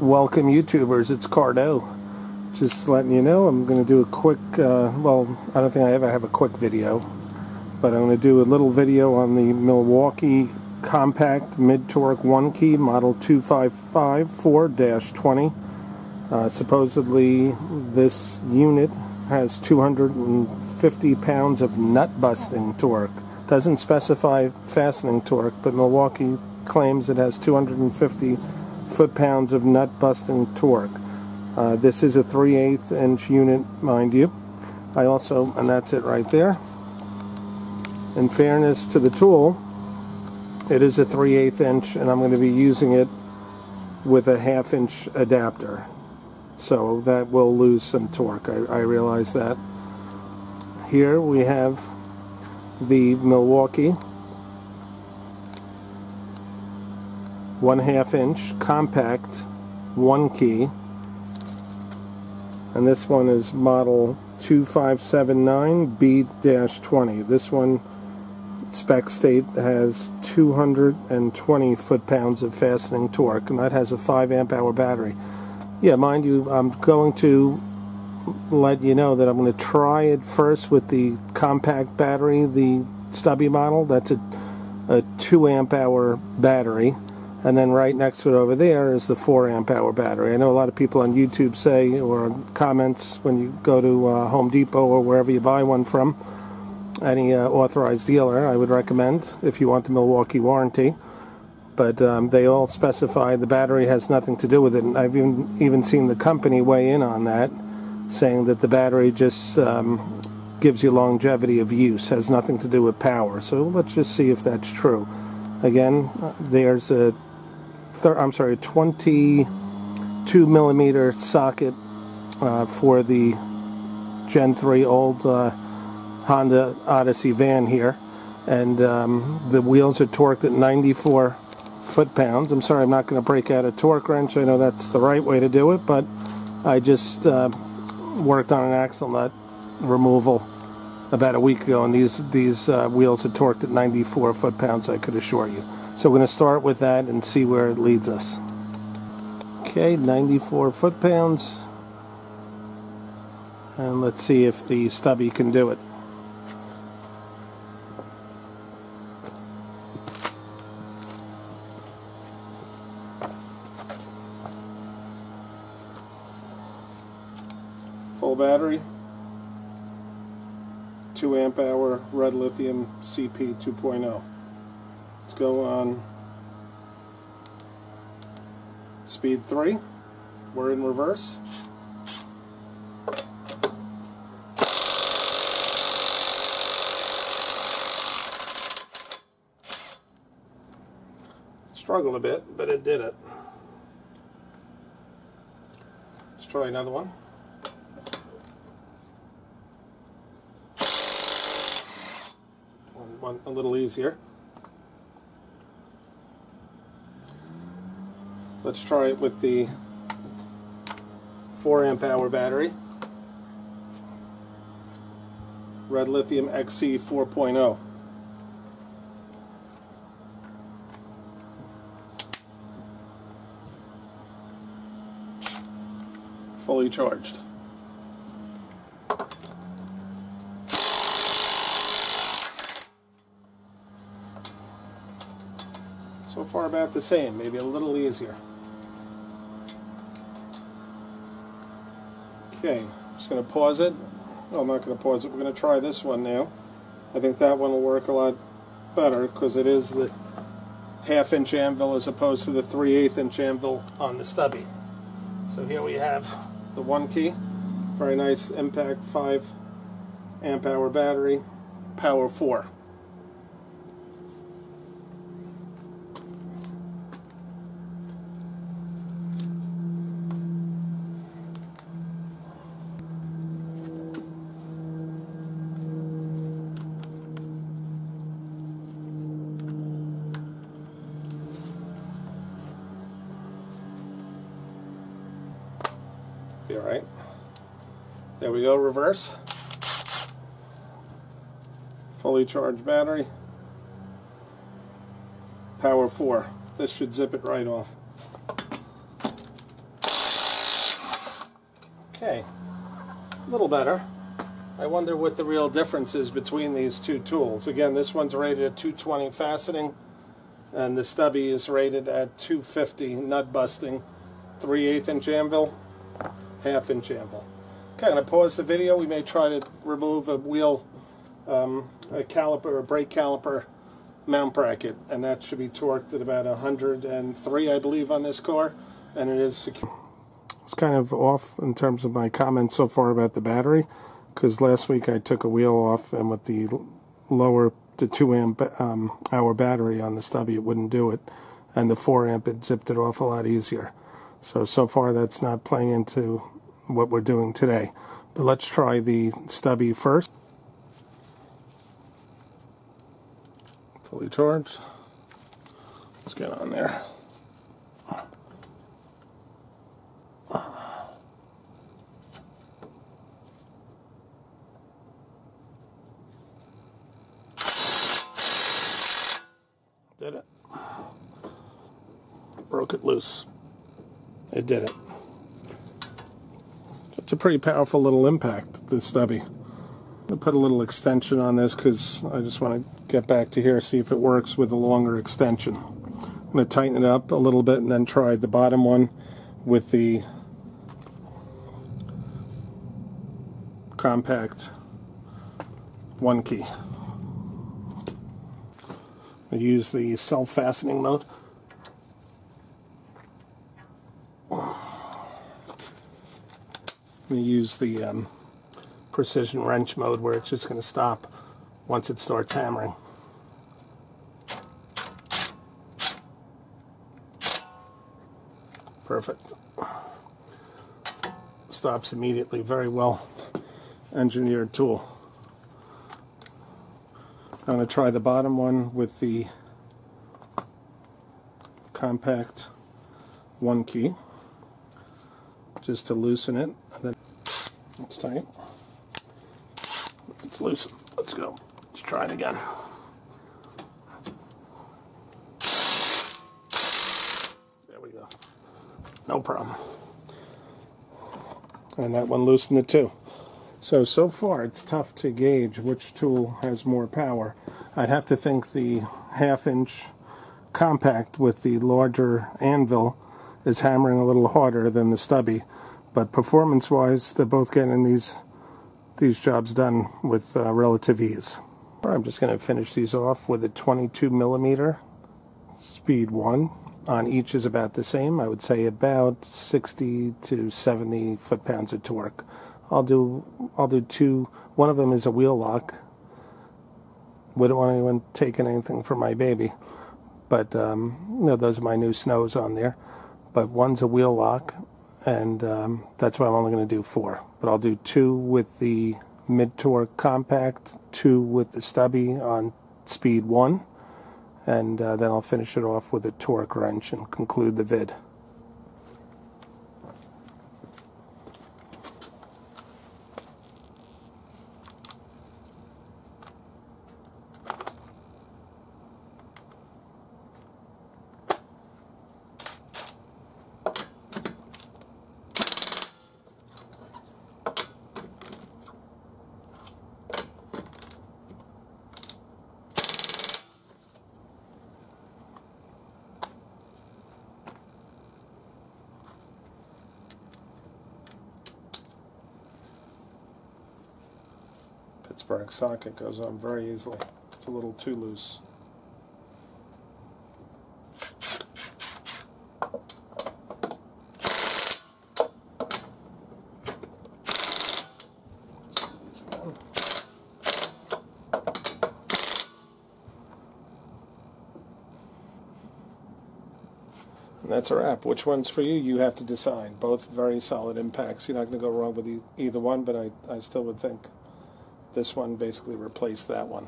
Welcome YouTubers, it's Cardo. Just letting you know I'm going to do a quick, uh, well, I don't think I ever have a quick video, but I'm going to do a little video on the Milwaukee Compact Mid-Torque 1-Key Model 2554-20. Uh, supposedly this unit has 250 pounds of nut busting torque. Doesn't specify fastening torque, but Milwaukee claims it has 250 foot-pounds of nut-busting torque. Uh, this is a 3 8 inch unit, mind you. I also, and that's it right there. In fairness to the tool, it is a 3 8 inch, and I'm going to be using it with a half inch adapter. So that will lose some torque. I, I realize that. Here we have the Milwaukee one half inch compact one key. And this one is model 2579B-20 this one spec state has 220 foot-pounds of fastening torque and that has a 5 amp hour battery. Yeah mind you I'm going to let you know that I'm going to try it first with the compact battery the stubby model. That's a, a 2 amp hour battery and then right next to it over there is the 4 amp hour battery. I know a lot of people on YouTube say, or comments when you go to uh, Home Depot or wherever you buy one from, any uh, authorized dealer, I would recommend if you want the Milwaukee warranty. But um, they all specify the battery has nothing to do with it. And I've even, even seen the company weigh in on that, saying that the battery just um, gives you longevity of use, has nothing to do with power. So let's just see if that's true. Again, uh, there's a I'm sorry, 22 millimeter socket uh, for the Gen 3 old uh, Honda Odyssey van here. And um, the wheels are torqued at 94 foot-pounds. I'm sorry, I'm not going to break out a torque wrench. I know that's the right way to do it, but I just uh, worked on an axle nut removal about a week ago, and these these uh, wheels are torqued at 94 foot-pounds, I could assure you. So we're going to start with that and see where it leads us. Okay, 94 foot-pounds. And let's see if the stubby can do it. Full battery. 2 amp hour red lithium CP 2.0. Let's go on speed 3. We're in reverse. Struggled a bit, but it did it. Let's try another one. One, a little easier. Let's try it with the 4 amp hour battery. Red Lithium XC 4.0. Fully charged. So far about the same, maybe a little easier. Okay, just going to pause it. Oh, I'm not going to pause it. We're going to try this one now. I think that one will work a lot better because it is the half inch anvil as opposed to the 3 8 inch anvil on the stubby. So here we have the one key. Very nice impact 5 amp hour battery, power 4. Be alright. There we go, reverse. Fully charged battery. Power 4. This should zip it right off. Okay, a little better. I wonder what the real difference is between these two tools. Again, this one's rated at 220 fastening, and the stubby is rated at 250 nut busting, 3 8 inch anvil, half inch anvil. Okay, I'm going to pause the video. We may try to remove a wheel, um, a caliper, a brake caliper mount bracket, and that should be torqued at about 103, I believe, on this car, and it is secure. It's kind of off in terms of my comments so far about the battery, because last week I took a wheel off, and with the lower the 2 amp um, hour battery on the stubby, it wouldn't do it, and the 4 amp, it zipped it off a lot easier. So, so far that's not playing into what we're doing today. But let's try the stubby first. Fully charged. Let's get on there. Did it. Broke it loose. It did it. It's a pretty powerful little impact, the stubby. I'll put a little extension on this because I just want to get back to here, see if it works with a longer extension. I'm going to tighten it up a little bit and then try the bottom one with the compact one key. I use the self-fastening mode. We use the um, precision wrench mode where it's just going to stop once it starts hammering. Perfect. Stops immediately. Very well engineered tool. I'm going to try the bottom one with the compact one key just to loosen it. Then it's tight. It's loose. Let's go. Let's try it again. There we go. No problem. And that one loosened it too. So, so far it's tough to gauge which tool has more power. I'd have to think the half inch compact with the larger anvil is hammering a little harder than the stubby. But performance-wise, they're both getting these these jobs done with uh, relative ease. I'm just going to finish these off with a 22 millimeter speed one. On each is about the same. I would say about 60 to 70 foot-pounds of torque. I'll do I'll do two. One of them is a wheel lock. Wouldn't want anyone taking anything from my baby, but um, you know those are my new snows on there. But one's a wheel lock, and um, that's why I'm only going to do four. But I'll do two with the mid torque compact, two with the stubby on speed one, and uh, then I'll finish it off with a torque wrench and conclude the vid. Pittsburgh socket goes on very easily. It's a little too loose. And that's a wrap. Which one's for you? You have to decide. Both very solid impacts. You're not going to go wrong with e either one, but I, I still would think this one basically replaced that one.